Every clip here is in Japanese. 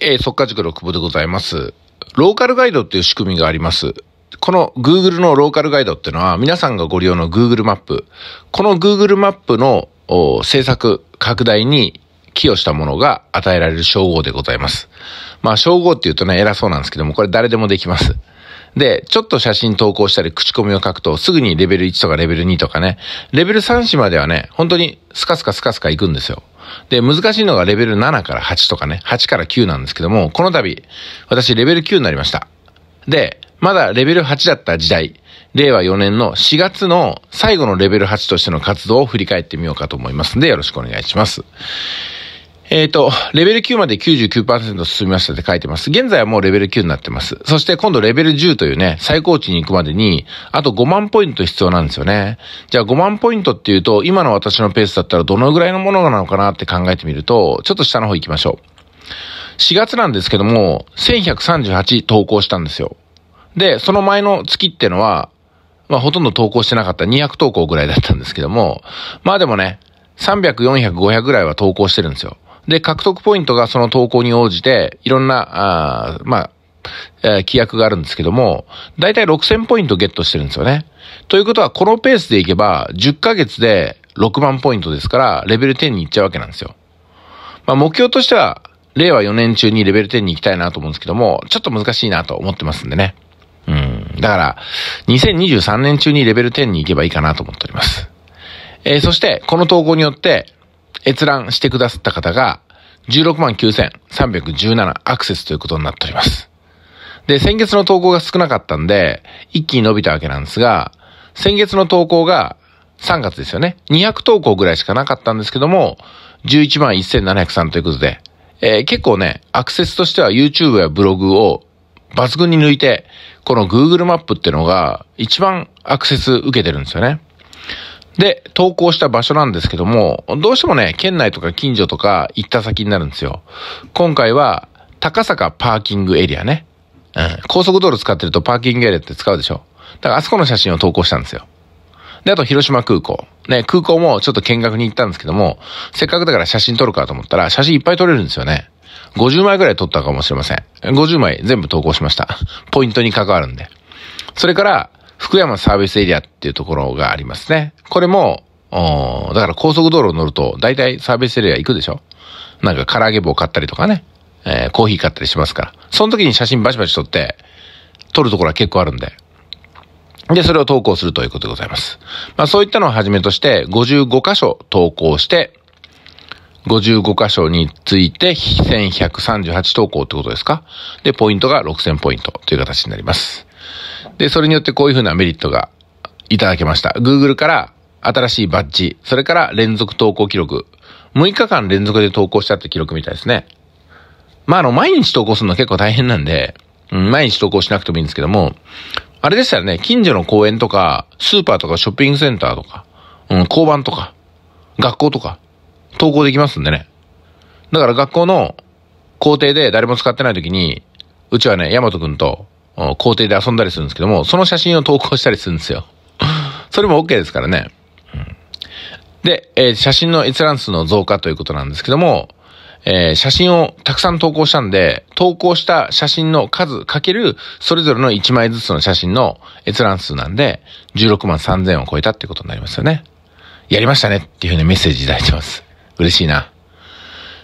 えー、速稼塾の久保でございます。ローカルガイドっていう仕組みがあります。この Google のローカルガイドっていうのは皆さんがご利用の Google マップ。この Google マップの制作、拡大に寄与したものが与えられる称号でございます。まあ称号って言うとね、偉そうなんですけども、これ誰でもできます。で、ちょっと写真投稿したり口コミを書くとすぐにレベル1とかレベル2とかね、レベル3子まではね、本当にスカスカスカスカ行くんですよ。で、難しいのがレベル7から8とかね、8から9なんですけども、この度、私レベル9になりました。で、まだレベル8だった時代、令和4年の4月の最後のレベル8としての活動を振り返ってみようかと思いますんで、よろしくお願いします。えっ、ー、と、レベル9まで99%進みましたって書いてます。現在はもうレベル9になってます。そして今度レベル10というね、最高値に行くまでに、あと5万ポイント必要なんですよね。じゃあ5万ポイントっていうと、今の私のペースだったらどのぐらいのものなのかなって考えてみると、ちょっと下の方行きましょう。4月なんですけども、1138投稿したんですよ。で、その前の月ってのは、まあほとんど投稿してなかった200投稿ぐらいだったんですけども、まあでもね、300、400、500ぐらいは投稿してるんですよ。で、獲得ポイントがその投稿に応じて、いろんな、あまあ、えー、規約があるんですけども、だいたい6000ポイントゲットしてるんですよね。ということは、このペースでいけば、10ヶ月で6万ポイントですから、レベル10に行っちゃうわけなんですよ。まあ、目標としては、令和4年中にレベル10に行きたいなと思うんですけども、ちょっと難しいなと思ってますんでね。うん。だから、2023年中にレベル10に行けばいいかなと思っております。えー、そして、この投稿によって、閲覧してくださった方が、169,317アクセスということになっております。で、先月の投稿が少なかったんで、一気に伸びたわけなんですが、先月の投稿が3月ですよね。200投稿ぐらいしかなかったんですけども、111,703ということで、えー、結構ね、アクセスとしては YouTube やブログを抜群に抜いて、この Google マップっていうのが一番アクセス受けてるんですよね。で、投稿した場所なんですけども、どうしてもね、県内とか近所とか行った先になるんですよ。今回は、高坂パーキングエリアね。うん。高速道路使ってるとパーキングエリアって使うでしょ。だからあそこの写真を投稿したんですよ。で、あと広島空港。ね、空港もちょっと見学に行ったんですけども、せっかくだから写真撮るかと思ったら、写真いっぱい撮れるんですよね。50枚ぐらい撮ったかもしれません。50枚全部投稿しました。ポイントに関わるんで。それから、福山サービスエリアっていうところがありますね。これも、だから高速道路乗ると大体サービスエリア行くでしょ？なんか唐揚げ棒買ったりとかね、えー、コーヒー買ったりしますから。その時に写真バシバシ撮って、撮るところは結構あるんで。で、それを投稿するということでございます。まあそういったのをはじめとして55箇所投稿して、55箇所について1138投稿ってことですか？で、ポイントが6000ポイントという形になります。で、それによってこういうふうなメリットがいただけました。Google から新しいバッジ、それから連続投稿記録。6日間連続で投稿したって記録みたいですね。まあ、あの、毎日投稿するの結構大変なんで、うん、毎日投稿しなくてもいいんですけども、あれでしたらね、近所の公園とか、スーパーとかショッピングセンターとか、うん、交番とか、学校とか、投稿できますんでね。だから学校の校庭で誰も使ってない時に、うちはね、ヤマトくんと校庭で遊んだりするんですけども、その写真を投稿したりするんですよ。それも OK ですからね。うん、で、えー、写真の閲覧数の増加ということなんですけども、えー、写真をたくさん投稿したんで、投稿した写真の数かける、それぞれの1枚ずつの写真の閲覧数なんで、16万3000を超えたってことになりますよね。やりましたねっていうふうにメッセージいただいてます。嬉しいな。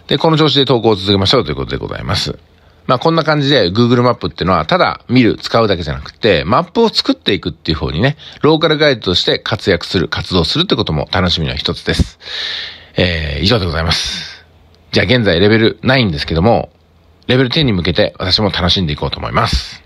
で、この調子で投稿を続けましょうということでございます。まあこんな感じで Google マップっていうのはただ見る、使うだけじゃなくて、マップを作っていくっていう方にね、ローカルガイドとして活躍する、活動するってことも楽しみの一つです。えー、以上でございます。じゃあ現在レベル9ですけども、レベル10に向けて私も楽しんでいこうと思います。